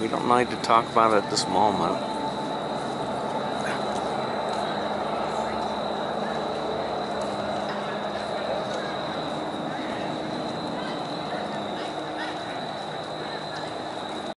We don't need to talk about it at this moment.